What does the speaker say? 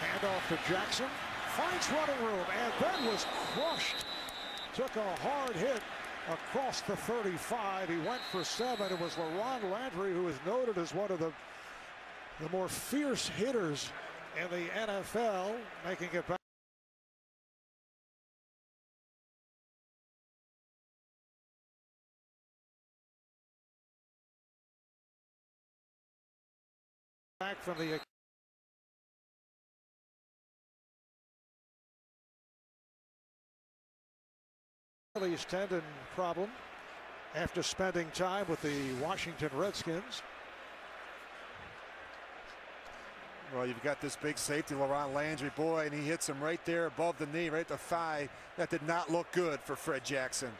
Handoff to Jackson. Finds running room and then was crushed. Took a hard hit across the 35. He went for seven. It was LaRon Landry who is noted as one of the, the more fierce hitters in the NFL, making it back. Back from the Achilles tendon problem after spending time with the Washington Redskins. Well, you've got this big safety, LaRon Landry, boy, and he hits him right there above the knee, right at the thigh. That did not look good for Fred Jackson.